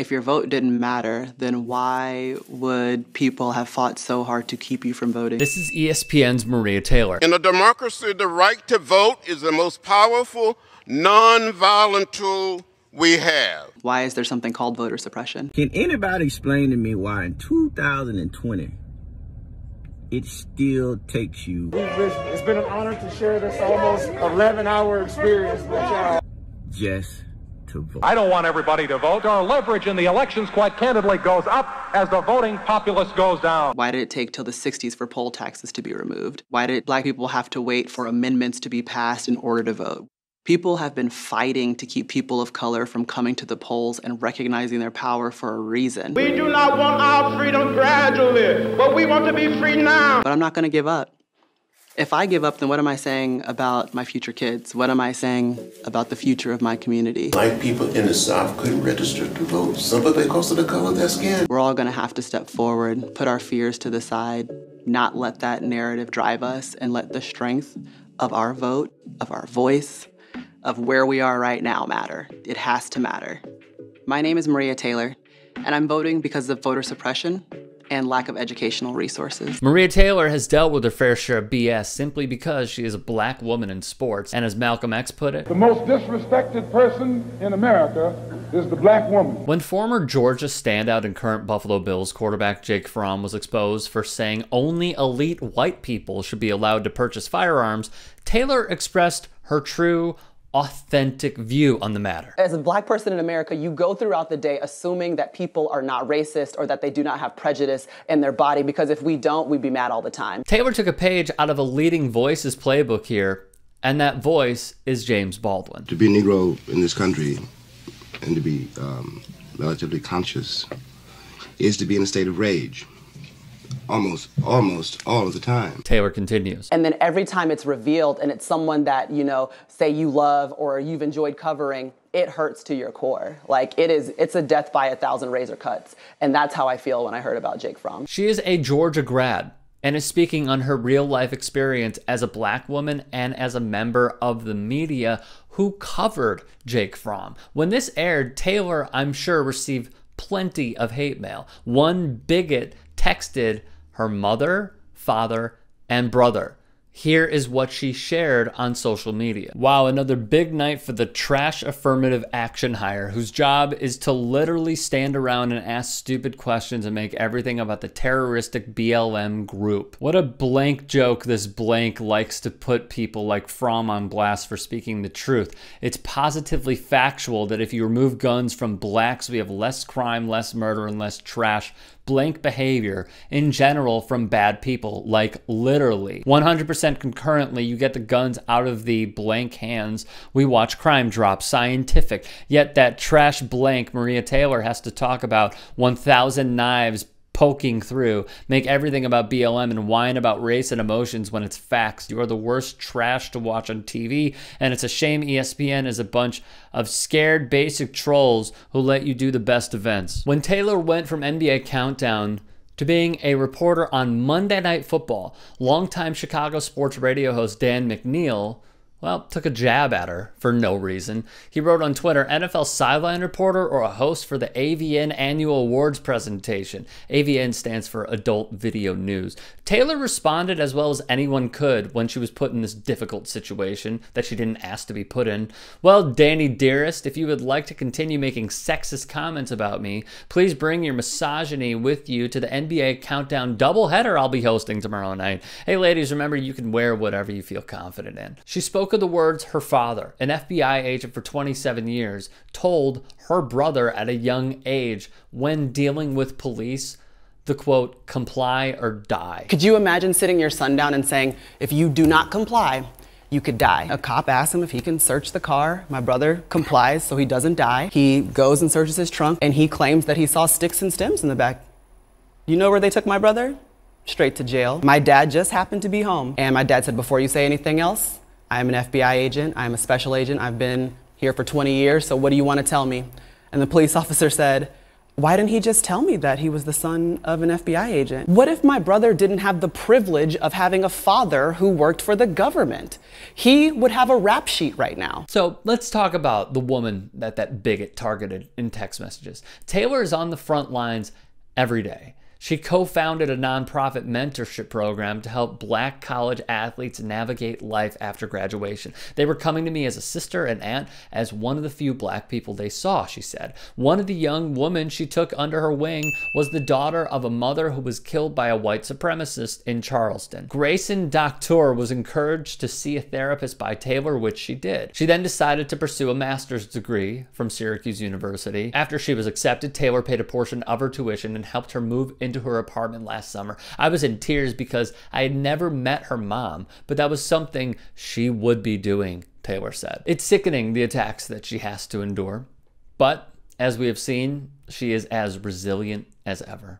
If your vote didn't matter, then why would people have fought so hard to keep you from voting? This is ESPN's Maria Taylor. In a democracy, the right to vote is the most powerful, non-violent tool we have. Why is there something called voter suppression? Can anybody explain to me why in 2020 it still takes you It's been an honor to share this almost 11 hour experience with y'all. just to vote? I don't want everybody to vote. Our leverage in the elections, quite candidly, goes up as the voting populace goes down. Why did it take till the 60s for poll taxes to be removed? Why did black people have to wait for amendments to be passed in order to vote? People have been fighting to keep people of color from coming to the polls and recognizing their power for a reason. We do not want our freedom gradually, but we want to be free now. But I'm not going to give up. If I give up, then what am I saying about my future kids? What am I saying about the future of my community? Black people in the South couldn't register to vote simply because of the color of their skin. We're all going to have to step forward, put our fears to the side, not let that narrative drive us, and let the strength of our vote, of our voice, of where we are right now matter. It has to matter. My name is Maria Taylor, and I'm voting because of voter suppression and lack of educational resources. Maria Taylor has dealt with her fair share of BS simply because she is a black woman in sports, and as Malcolm X put it, The most disrespected person in America is the black woman. When former Georgia standout and current Buffalo Bills quarterback Jake Fromm was exposed for saying only elite white people should be allowed to purchase firearms, Taylor expressed her true, authentic view on the matter. As a black person in America, you go throughout the day assuming that people are not racist or that they do not have prejudice in their body because if we don't, we'd be mad all the time. Taylor took a page out of a leading voices playbook here, and that voice is James Baldwin. To be a Negro in this country and to be um, relatively conscious is to be in a state of rage. Almost, almost all of the time. Taylor continues. And then every time it's revealed and it's someone that, you know, say you love or you've enjoyed covering, it hurts to your core. Like it is, it's a death by a thousand razor cuts. And that's how I feel when I heard about Jake Fromm. She is a Georgia grad and is speaking on her real life experience as a black woman and as a member of the media who covered Jake Fromm. When this aired, Taylor, I'm sure, received plenty of hate mail. One bigot texted her mother, father, and brother. Here is what she shared on social media. Wow, another big night for the trash affirmative action hire, whose job is to literally stand around and ask stupid questions and make everything about the terroristic BLM group. What a blank joke this blank likes to put people like Fromm on blast for speaking the truth. It's positively factual that if you remove guns from blacks, we have less crime, less murder, and less trash blank behavior in general from bad people, like literally. 100% concurrently, you get the guns out of the blank hands. We watch crime drop, scientific. Yet that trash blank Maria Taylor has to talk about 1,000 knives poking through, make everything about BLM and whine about race and emotions when it's facts. You are the worst trash to watch on TV, and it's a shame ESPN is a bunch of scared basic trolls who let you do the best events. When Taylor went from NBA Countdown to being a reporter on Monday Night Football, longtime Chicago sports radio host Dan McNeil well, took a jab at her for no reason. He wrote on Twitter NFL sideline reporter or a host for the AVN annual awards presentation. AVN stands for Adult Video News. Taylor responded as well as anyone could when she was put in this difficult situation that she didn't ask to be put in. Well, Danny Dearest, if you would like to continue making sexist comments about me, please bring your misogyny with you to the NBA Countdown doubleheader I'll be hosting tomorrow night. Hey, ladies, remember you can wear whatever you feel confident in. She spoke of the words her father, an FBI agent for 27 years, told her brother at a young age when dealing with police the quote, comply or die. Could you imagine sitting your son down and saying, if you do not comply, you could die. A cop asks him if he can search the car. My brother complies so he doesn't die. He goes and searches his trunk and he claims that he saw sticks and stems in the back. You know where they took my brother? Straight to jail. My dad just happened to be home. And my dad said, before you say anything else, I'm an FBI agent. I'm a special agent. I've been here for 20 years. So what do you want to tell me? And the police officer said, Why didn't he just tell me that he was the son of an FBI agent? What if my brother didn't have the privilege of having a father who worked for the government? He would have a rap sheet right now. So let's talk about the woman that that bigot targeted in text messages. Taylor is on the front lines every day. She co founded a nonprofit mentorship program to help black college athletes navigate life after graduation. They were coming to me as a sister and aunt, as one of the few black people they saw, she said. One of the young women she took under her wing was the daughter of a mother who was killed by a white supremacist in Charleston. Gracyn Doctor was encouraged to see a therapist by Taylor, which she did. She then decided to pursue a master's degree from Syracuse University. After she was accepted, Taylor paid a portion of her tuition and helped her move into her apartment last summer. I was in tears because I had never met her mom, but that was something she would be doing, Taylor said. It's sickening the attacks that she has to endure, but as we have seen, she is as resilient as ever.